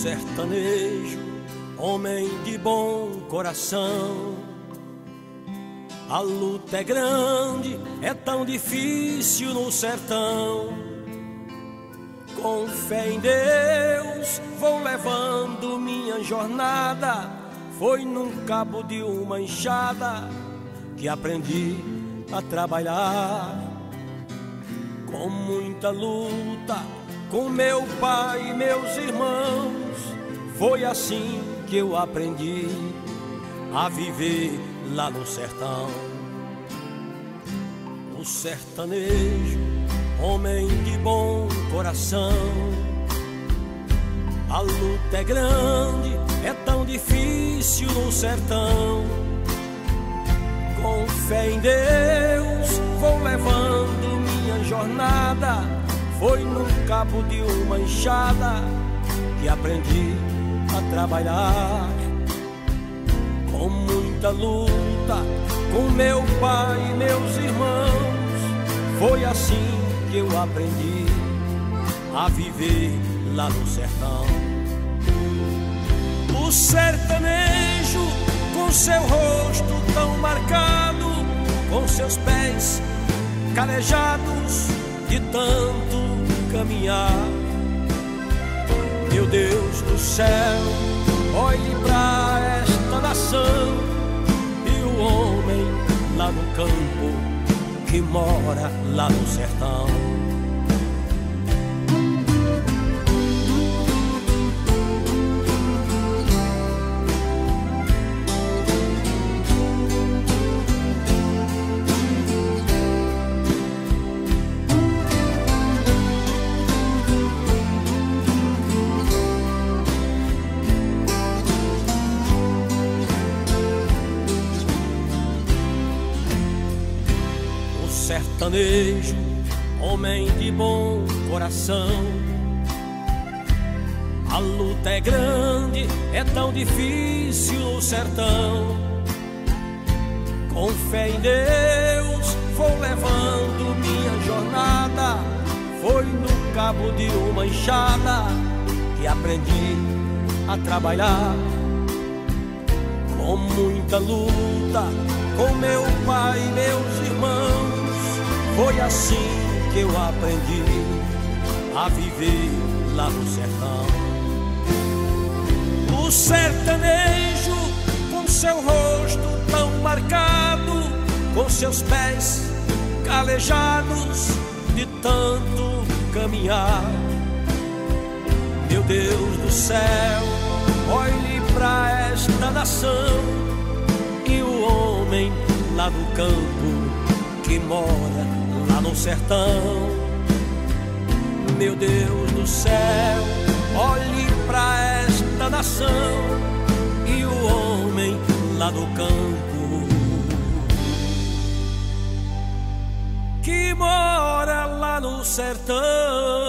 sertanejo, homem de bom coração. A luta é grande, é tão difícil no sertão. Com fé em Deus, vou levando minha jornada. Foi num cabo de uma enxada que aprendi a trabalhar. Com muita luta, com meu pai e meus irmãos, foi assim que eu aprendi a viver lá no sertão. O sertanejo, homem de bom coração. A luta é grande, é tão difícil no sertão. Com fé em Deus, vou levando minha jornada. Foi no cabo de uma enxada que aprendi a trabalhar com muita luta, com meu pai e meus irmãos. Foi assim que eu aprendi a viver lá no sertão. O sertanejo, com seu rosto tão marcado, com seus pés calejados de tanto caminhar. Meu Deus do céu, olhe para esta nação e o homem lá no campo que mora lá no sertão. Sertanejo, homem de bom coração. A luta é grande, é tão difícil no sertão. Com fé em Deus, vou levando minha jornada. Foi no cabo de uma enxada que aprendi a trabalhar. Com muita luta, com meu pai e meus irmãos, foi assim que eu aprendi a viver lá no sertão. O sertanejo, com seu rosto tão marcado, com seus pés calejados de tanto caminhar. Meu Deus do céu, olhe para esta nação e o homem lá no campo que mora no sertão. Meu Deus do céu, olhe para esta nação e o homem lá no campo que mora lá no sertão.